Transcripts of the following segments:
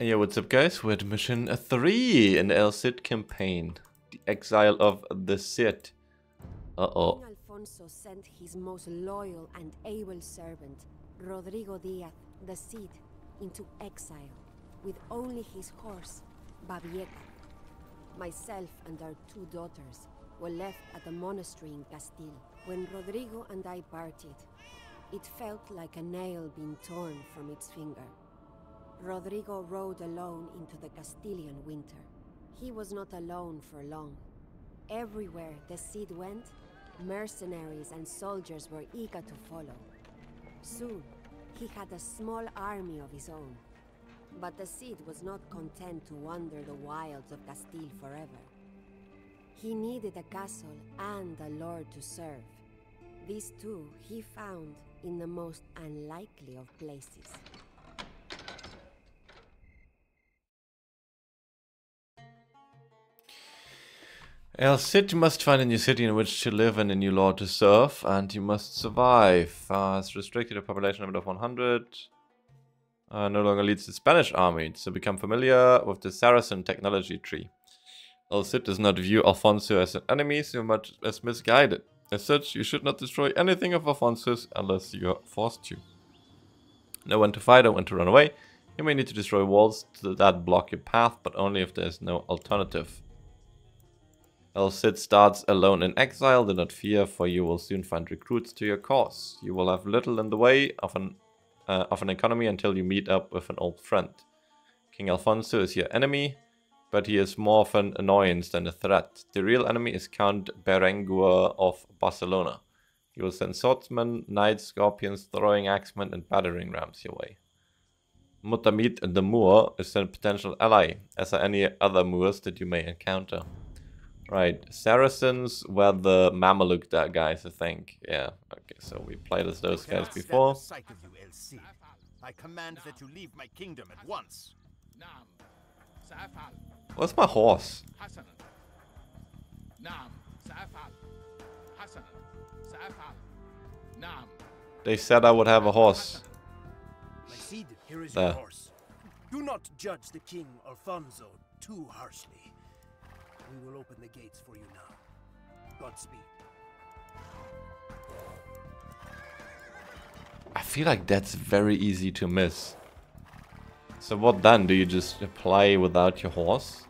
Yeah, what's up guys? We're at mission 3 in El Cid campaign. The exile of the Cid. Uh-oh. Alfonso sent his most loyal and able servant, Rodrigo Diaz, the Cid, into exile, with only his horse, Babieca. Myself and our two daughters were left at the monastery in Castile. When Rodrigo and I parted, it felt like a nail being torn from its finger. Rodrigo rode alone into the Castilian winter. He was not alone for long. Everywhere the Cid went, mercenaries and soldiers were eager to follow. Soon, he had a small army of his own. But the Cid was not content to wander the wilds of Castile forever. He needed a castle and a lord to serve. These two he found in the most unlikely of places. El Cid, you must find a new city in which to live and a new lord to serve, and you must survive. Uh, it's restricted a population limit of 100. Uh, no longer leads the Spanish army, so become familiar with the Saracen technology tree. El Cid does not view Alfonso as an enemy so much as misguided. As such, you should not destroy anything of Alfonso's unless you are forced to. Know when to fight or when to run away. You may need to destroy walls that block your path, but only if there is no alternative. El Cid starts alone in exile, do not fear, for you will soon find recruits to your cause. You will have little in the way of an, uh, of an economy until you meet up with an old friend. King Alfonso is your enemy, but he is more of an annoyance than a threat. The real enemy is Count Berenguer of Barcelona. He will send swordsmen, knights, scorpions, throwing axemen, and battering rams your way. Mutamid the Moor is a potential ally, as are any other Moors that you may encounter. Right, Saracens were the Mameluke guys, I think. Yeah, okay, so we played as those guys before. You, I command that you leave my kingdom at once. Where's my horse? They said I would have a horse. My Cid, here is There. your horse. Do not judge the king Alfonso too harshly. We will open the gates for you now. Godspeed. I feel like that's very easy to miss. So what then? Do you just apply without your horse?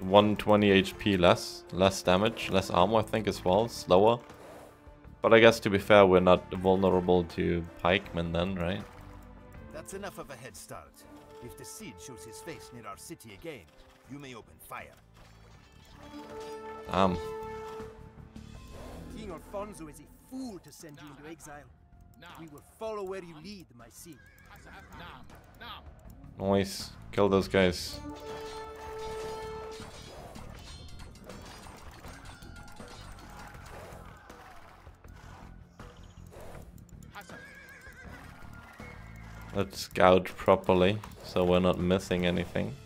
120 HP less, less damage, less armor I think as well, slower. But I guess to be fair we're not vulnerable to pikemen then, right? That's enough of a head start. If the Cid shows his face near our city again, you may open fire. Um, King Alfonso is a fool to send you into exile. We will follow where you lead, my Cid. nice. Kill those guys. Let's scout properly, so we're not missing anything.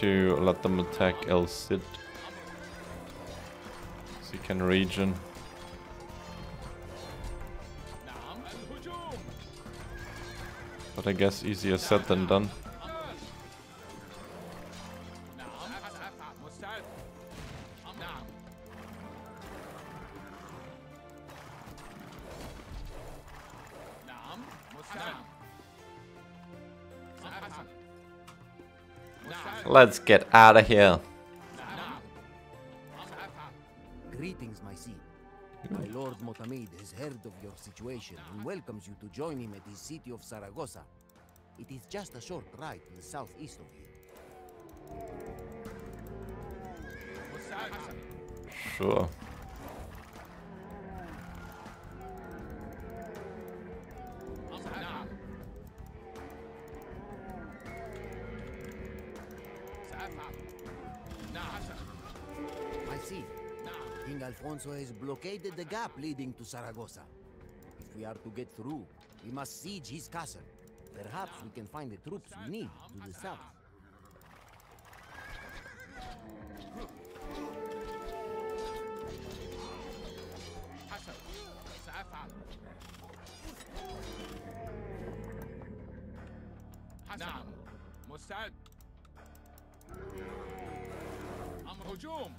To let them attack El Cid. So he can region. But I guess easier said than done. Let's get out of here. Greetings, my Cid. My lord Mutamid has heard of your situation and welcomes you to join him at his city of Saragossa. It is just a short ride to the southeast of here. Sure. Alfonso has blockaded the gap leading to Saragossa. If we are to get through, we must siege his castle. Perhaps we can find the troops we need to the south. حسن سأفعل حسن نعم مستعد أمر هجوم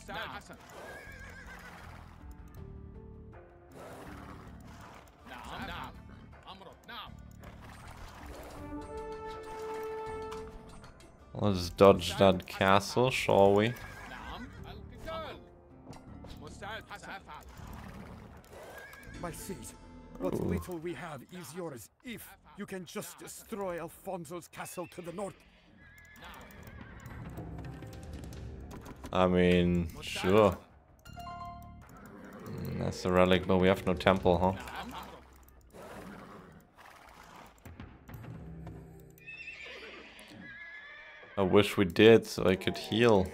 Göster Hasan. نعم نعم أمرك نعم Let's dodge that castle, shall we? My Cid. What little we have is yours. If you can just destroy Alfonso's castle to the north I mean, sure. Mm, that's a relic, but we have no temple, huh? I wish we did so I could heal.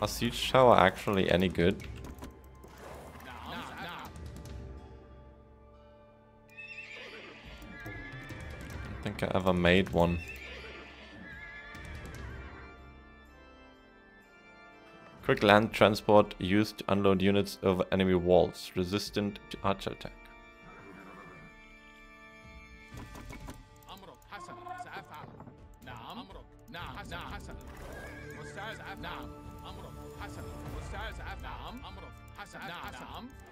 Are siege tower actually any good? think I ever made one. Quick land transport used to unload units over enemy walls. Resistant to archer attack.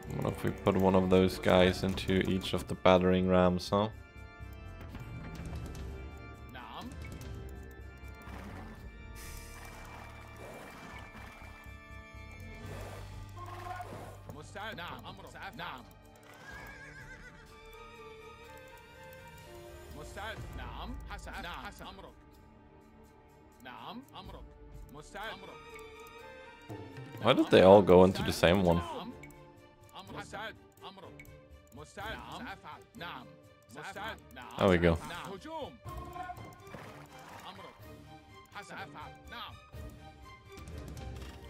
I wonder if we put one of those guys into each of the battering rams, huh? didn't they all go into the same one? There we go.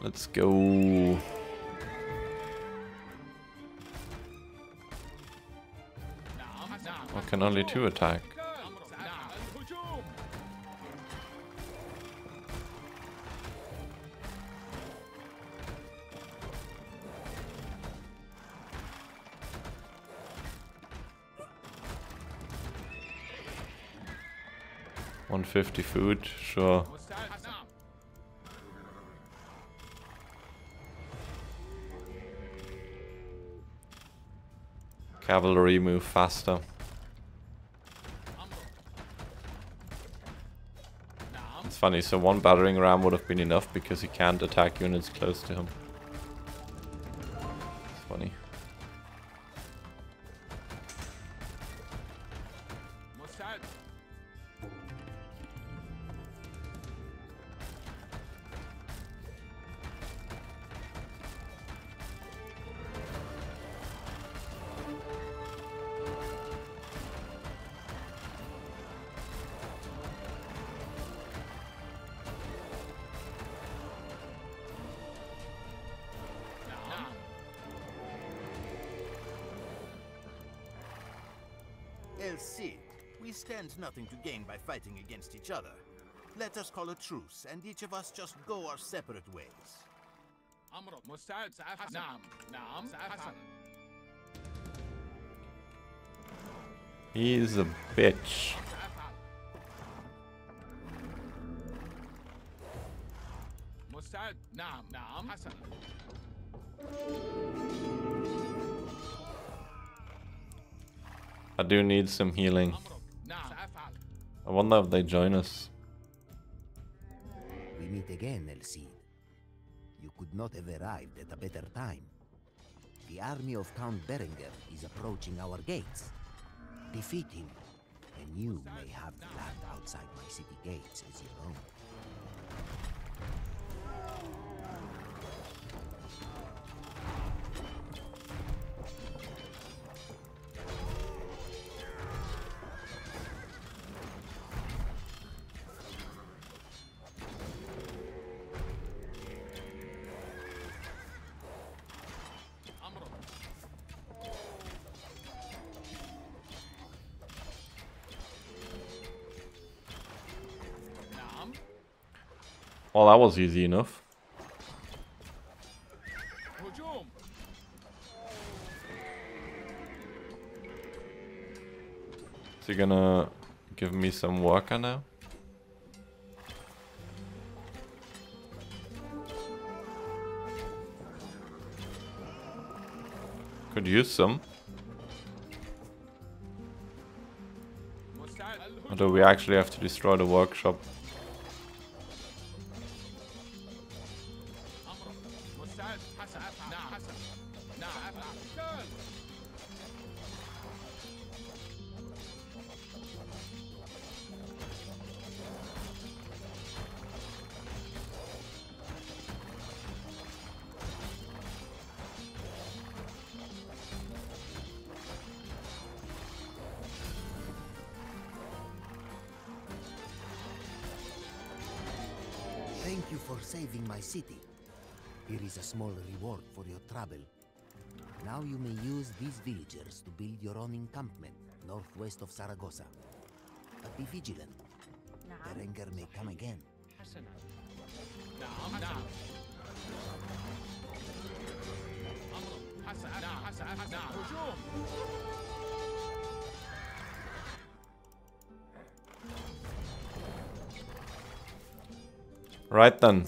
Let's go. I can only two attack. 150 food, sure. Cavalry move faster. It's funny, so one battering ram would have been enough because he can't attack units close to him. El Cid, we stand nothing to gain by fighting against each other. Let us call a truce, and each of us just go our separate ways. He's a bitch. Mustad Nam Nam Hassan. I do need some healing. I wonder if they join us. We meet again, El Cid. You could not have arrived at a better time. The army of Count Berenguer is approaching our gates. Defeat him, and you may have the land outside my city gates as your own. Well, that was easy enough. Is he gonna give me some worker now? Could use some. Although we actually have to destroy the workshop Thank you for saving my city. Here is a small reward for your trouble. Now you may use these villagers to build your own encampment northwest of Saragossa. But be vigilant. Berenguer may come again. Right then.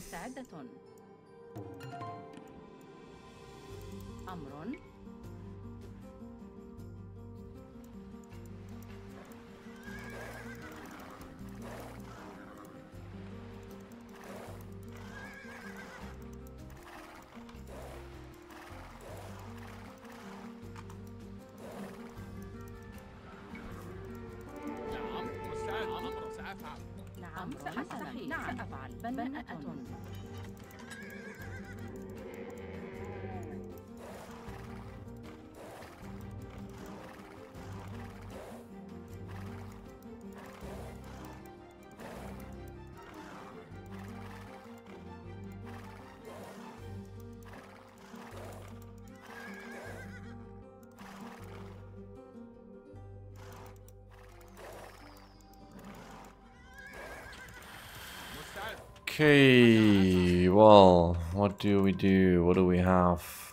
Okay, well, what do we do? What do we have?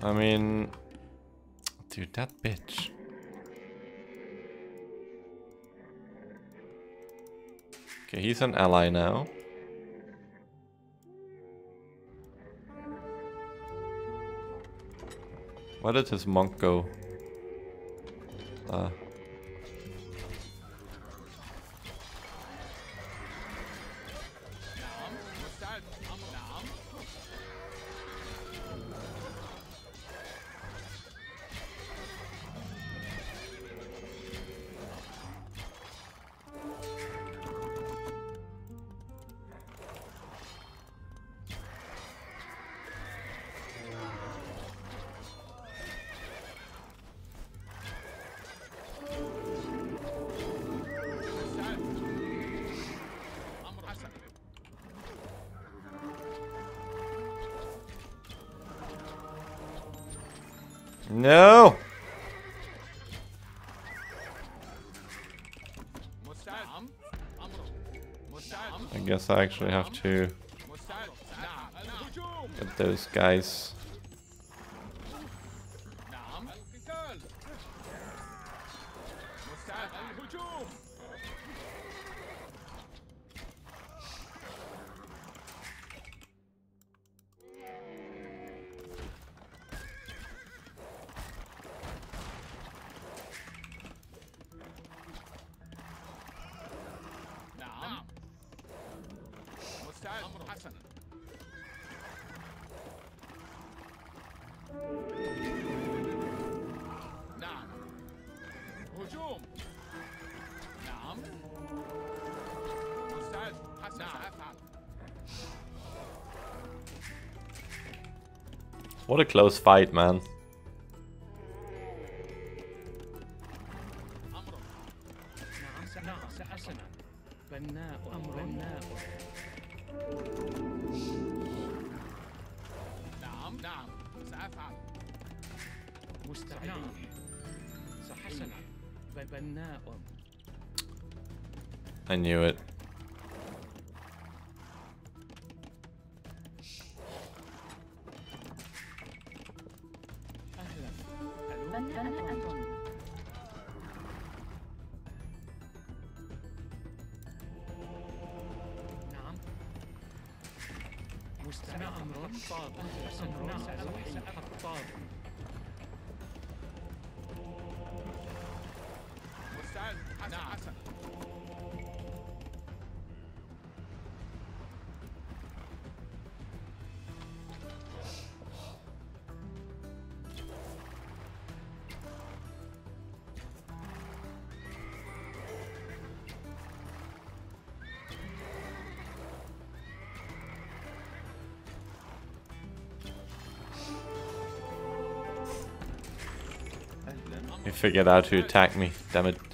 I mean, dude, that bitch. Okay, he's an ally now. Where did his monk go? Uh, No! I guess I actually have to get those guys What a close fight, man. matter. You figured out who attacked me, damn it.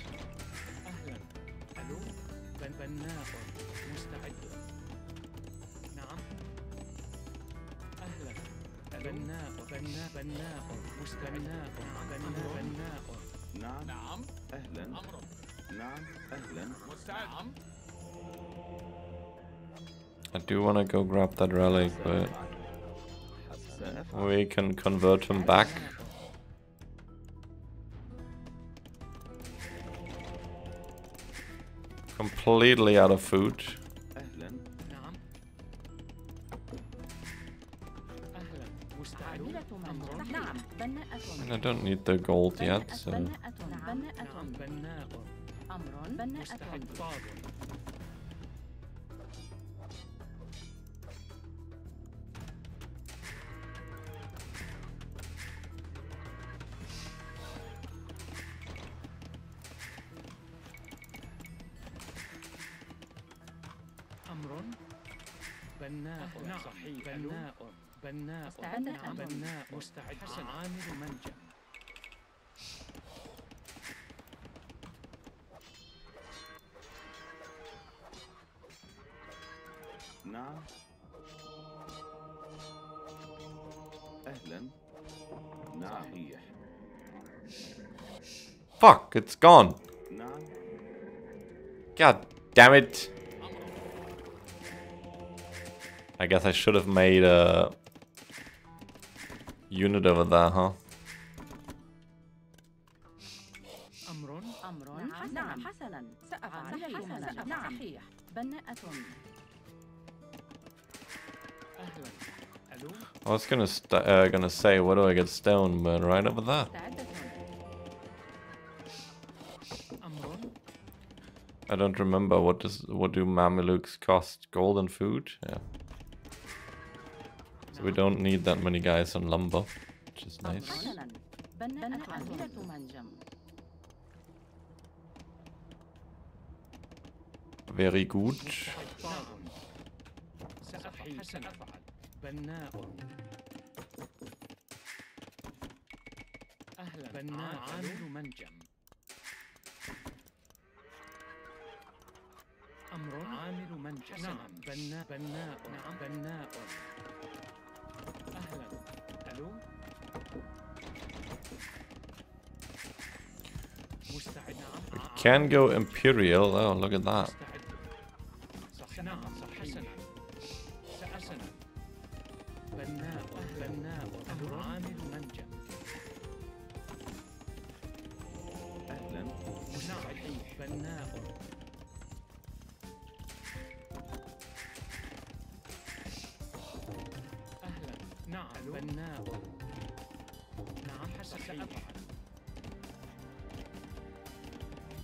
go grab that relic, but we can convert him back. Completely out of food. And I don't need the gold yet, so... نعم. صحيح بناء بناء مستعد نعم أمر. بناء مستعد حسن عامل منجم نعم أهلا نعم صحيح fuck, it's gone. نعم God damn it. I guess I should have made a unit over there, huh? I was gonna uh, gonna say, where do I get stone? But right over there. I don't remember. What does what do Mamelukes cost? Golden food? Yeah. So we don't need that many guys on lumber, which is nice. حسنا بناءة عاملة منجم Very good. طاب سأفعل سأفعل بناء أهلا بناء عامل منجم أمر عامل منجم نعم بناء بناء نعم بناء أهلا ألو مستعد نعم Can go Imperial. Oh, look at that. نعم سأطعم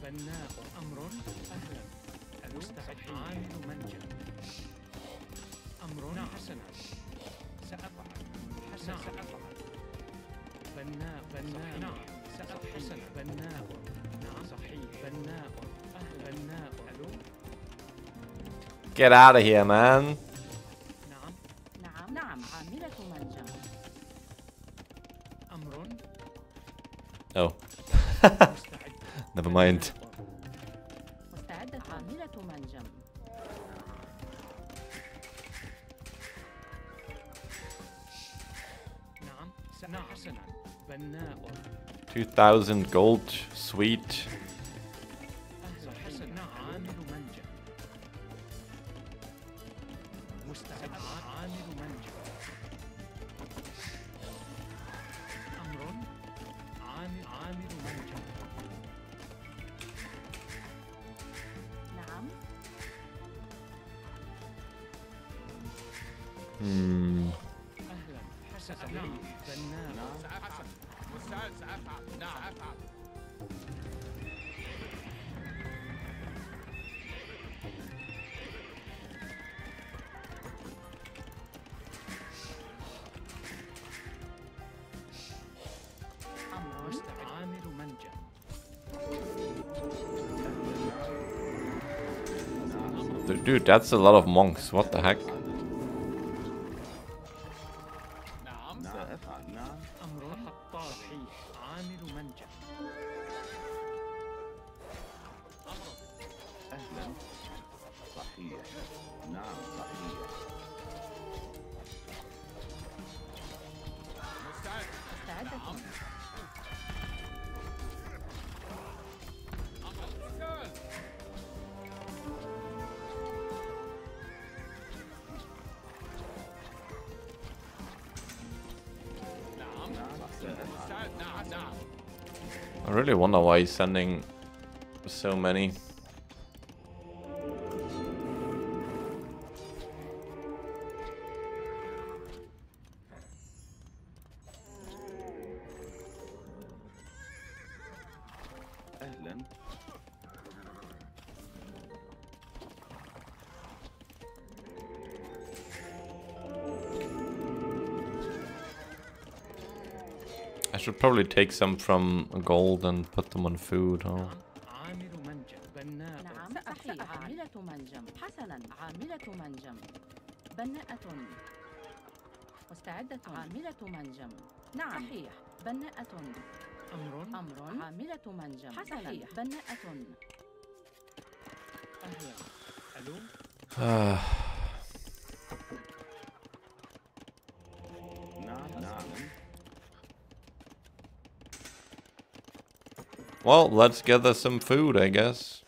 بناء أمر أهلا المستعد عامل منجم. أمر نعم. حسنا سأفعل حسنا نعم. سأفعل بناء بناء نعم. سأفعل حسنا بناء نعم. صحيح. بناء نعم. أهلا. بناء ألو؟ Get out of here, man. Two thousand gold, sweet. Hmm. Dude, that's a lot of monks. What the heck? Really wonder why he's sending so many. Probably take some from gold and put them on food, huh? Let's gather some food, I guess.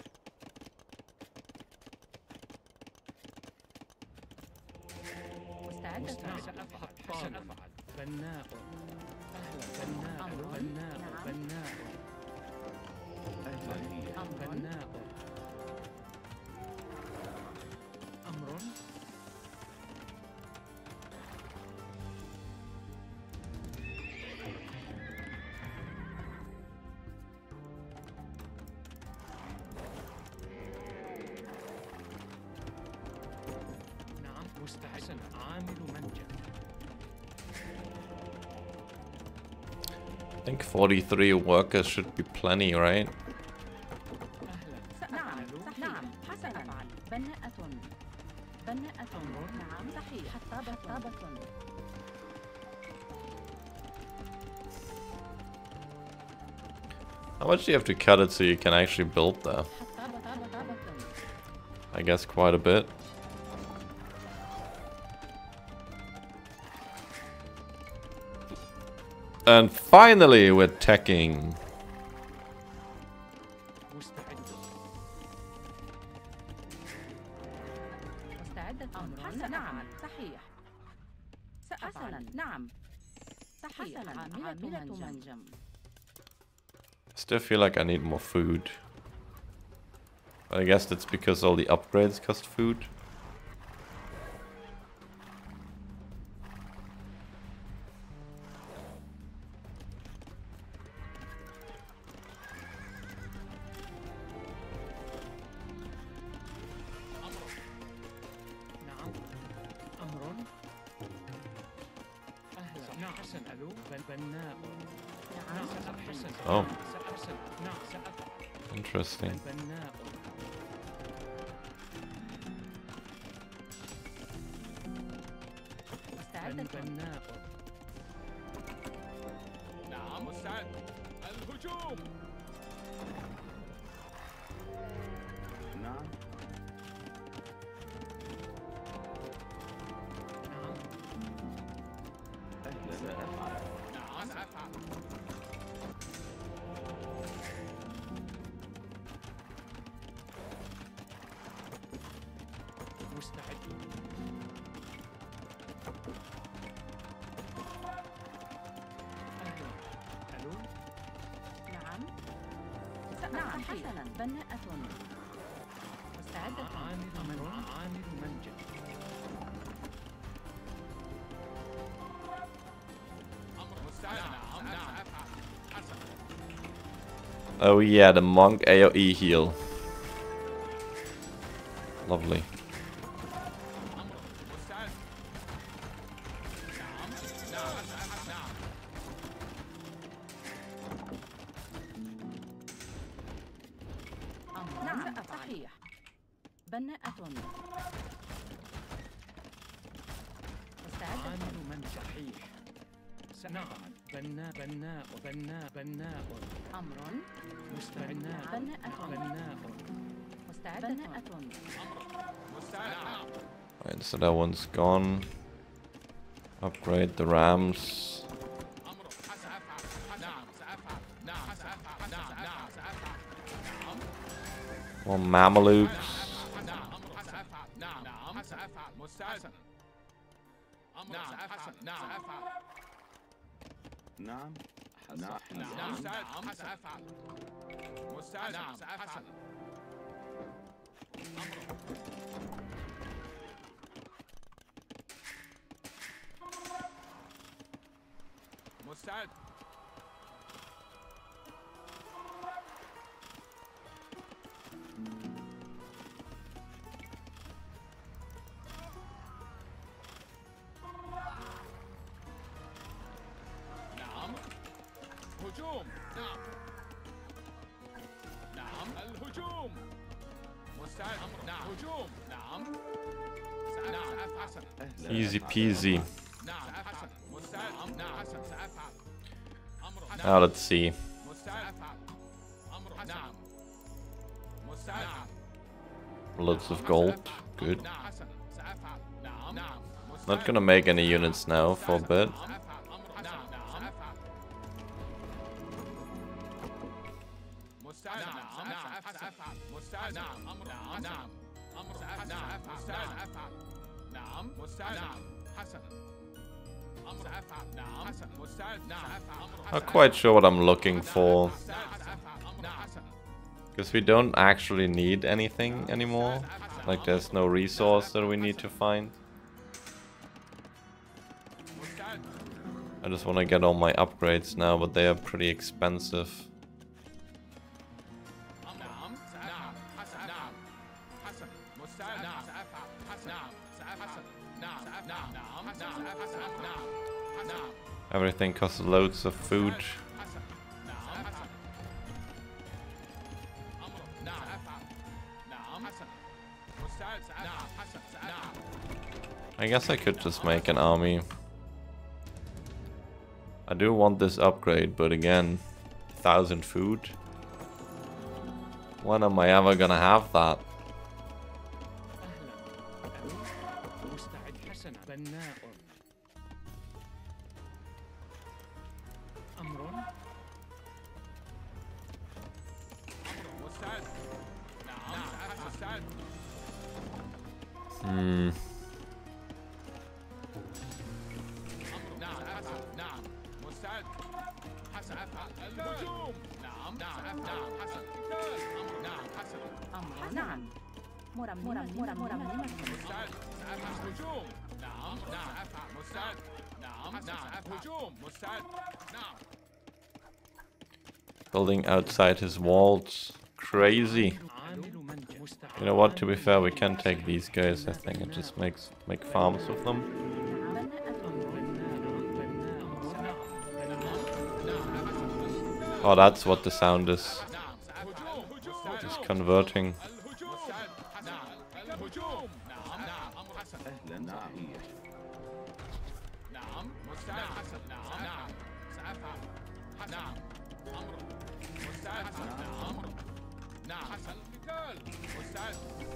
43 workers should be plenty, right? How much do you have to cut it so you can actually build there? I guess quite a bit. And finally we're attacking. Still feel like I need more food. But I guess that's because all the upgrades cost food. نعم حسنا بناءة مستعدة عامل من عامل منجد أمر مستعد نعم نعم سأفعل حسنا Oh yeah, the monk AoE heal. مستعد بناءة بناء مستعدة بناءة مستعد نعم Right, so that one's gone. Upgrade the rams. أمر سأفعل نعم سأفعل نعم سأفعل نعم نعم سأفعل نعم More Mamelukes. نعم نحن نعم. سأفعل نعم. نعم. نعم. نعم. سأفعل. مستعد. نعم. سأفعل. مستعد. Easy peasy. Now let's see. Lots of gold. Good. Not gonna make any units now for a bit. Not quite sure what I'm looking for. Because we don't actually need anything anymore. Like there's no resource that we need to find. I just want to get all my upgrades now, but they are pretty expensive. Everything costs loads of food. I guess I could just make an army. I do want this upgrade, but again, 1000 food. When am I ever gonna have that? outside his walls. Crazy. You know what, to be fair, we can take these guys, I think, and just makes make farms of them. Oh, that's what the sound is. Just converting.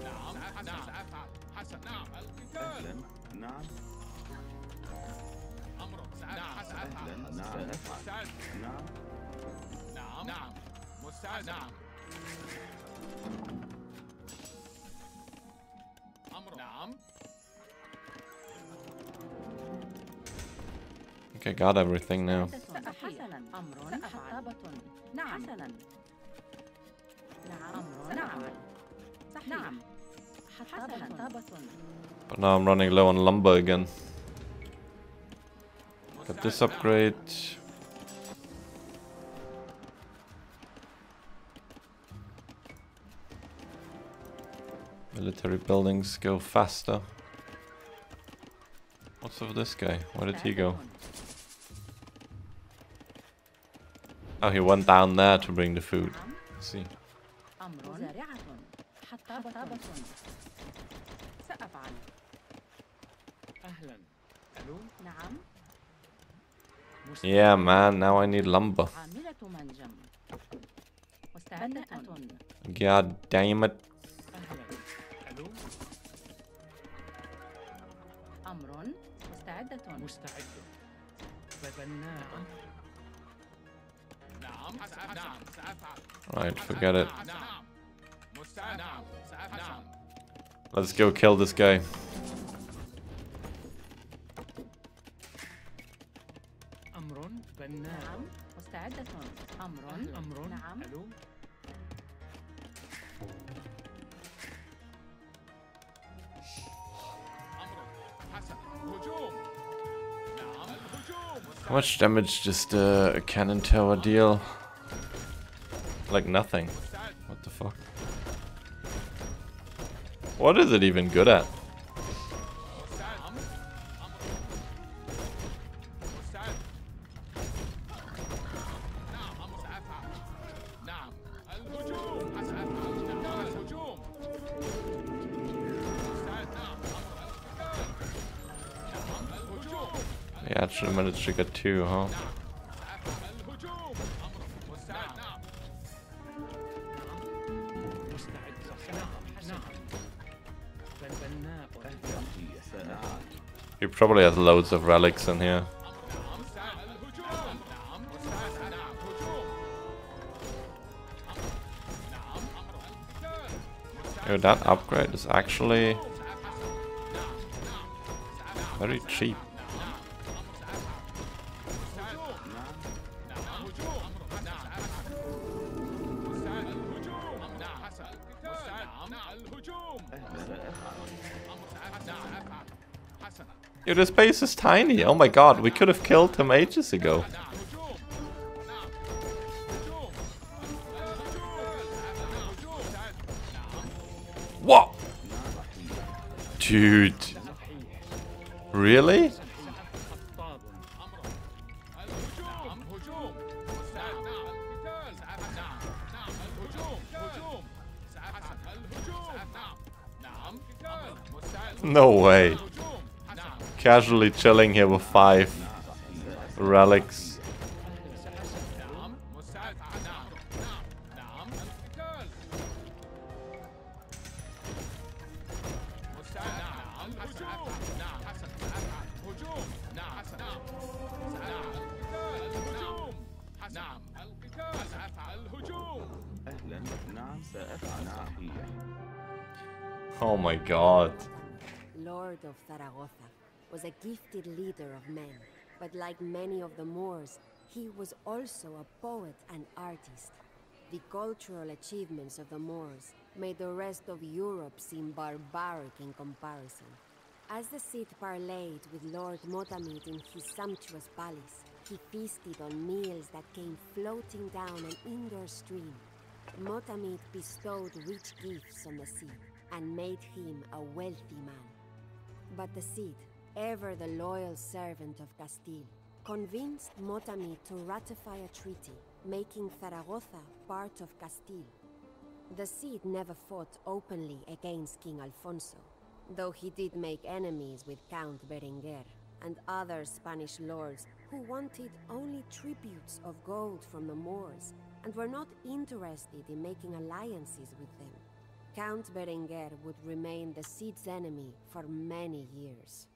نعم حسن سأفعل حسن نعم القتال أهلا نعم أمر سأفعل سأفعل أهلا نعم مستعد نعم نعم نعم مستعد نعم أمر نعم Okay, got everything now. حسنا أمر حطابة نعم حسنا نعم أمر نعم صحيح نعم حطابة but now I'm running low on lumber again. Got this upgrade. Military buildings go faster. What's with this guy? Where did he go? Oh, he went down there to bring the food. I see. أمر زارعة حطابة سأفعل أهلا ألو نعم Yeah, man, now I need lumber. عاملة منجم مستعدة God damn it. أهلا ألو أمر مستعدة مستعد بناء نعم سأفعل نعم سأفعل Right, forget it. Let's go kill this guy. How much damage does the cannon tower deal? Like nothing. What is it even good at? They actually managed to get two, huh? probably has loads of relics in here. Oh, that upgrade is actually very cheap. Dude, this base is tiny. Oh my god, we could have killed him ages ago. What? Dude. Really? No way. Casually chilling here with five relics. Of men, but like many of the Moors, he was also a poet and artist. The cultural achievements of the Moors made the rest of Europe seem barbaric in comparison. As the Cid parleyed with Lord Mutamid in his sumptuous palace, he feasted on meals that came floating down an indoor stream. Mutamid bestowed rich gifts on the Cid and made him a wealthy man. But the Cid, ever the loyal servant of Castile, convinced Mutamid to ratify a treaty, making Zaragoza part of Castile. The Cid never fought openly against King Alfonso, though he did make enemies with Count Berenguer. and other Spanish lords who wanted only tributes of gold from the Moors and were not interested in making alliances with them. Count Berenguer would remain the Cid's enemy for many years.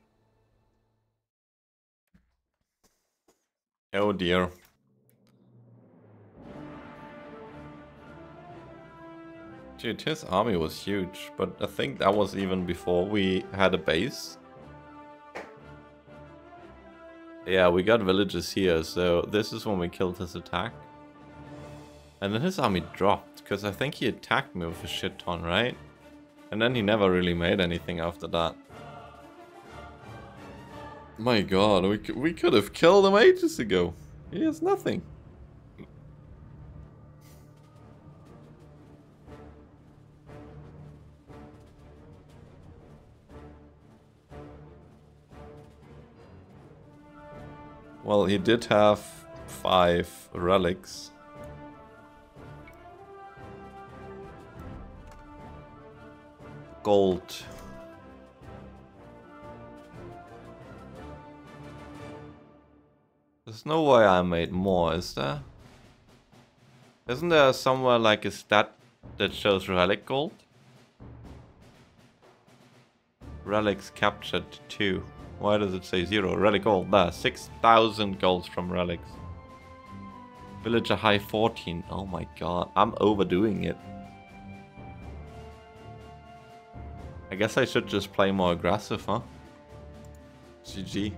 Oh dear. Dude, his army was huge, but I think that was even before we had a base. Yeah, we got villages here, so this is when we killed his attack. And then his army dropped, because I think he attacked me with a shit ton, right? And then he never really made anything after that. My god, we, we could have killed him ages ago. He has nothing. Well, he did have five relics. Gold. There's no way I made more, is there? Isn't there somewhere like a stat that shows relic gold? Relics captured 2. Why does it say 0? Relic gold, there. 6,000 golds from relics. Villager high 14. Oh my god, I'm overdoing it. I guess I should just play more aggressive, huh? GG.